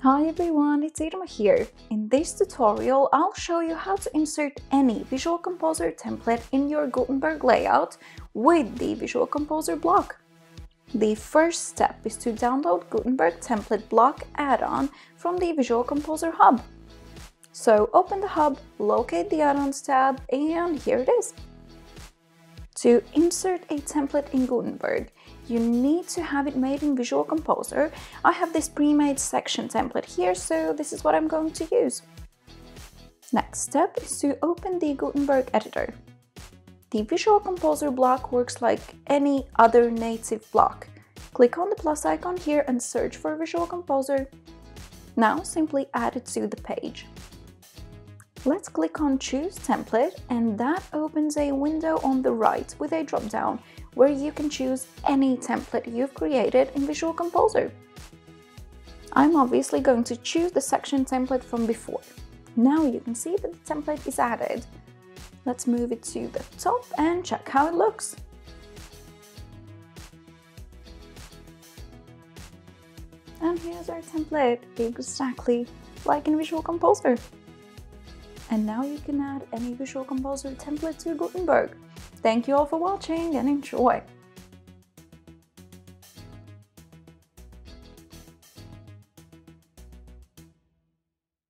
Hi everyone, it's Irma here. In this tutorial, I'll show you how to insert any Visual Composer template in your Gutenberg layout with the Visual Composer block. The first step is to download Gutenberg Template Block add-on from the Visual Composer Hub. So open the hub, locate the add-ons tab, and here it is. To insert a template in Gutenberg, you need to have it made in Visual Composer. I have this pre-made section template here, so this is what I'm going to use. Next step is to open the Gutenberg editor. The Visual Composer block works like any other native block. Click on the plus icon here and search for Visual Composer. Now simply add it to the page. Let's click on Choose Template and that opens a window on the right with a drop-down where you can choose any template you've created in Visual Composer. I'm obviously going to choose the section template from before. Now you can see that the template is added. Let's move it to the top and check how it looks. And here's our template, exactly like in Visual Composer. And now you can add any Visual Composer template to Gutenberg. Thank you all for watching and enjoy!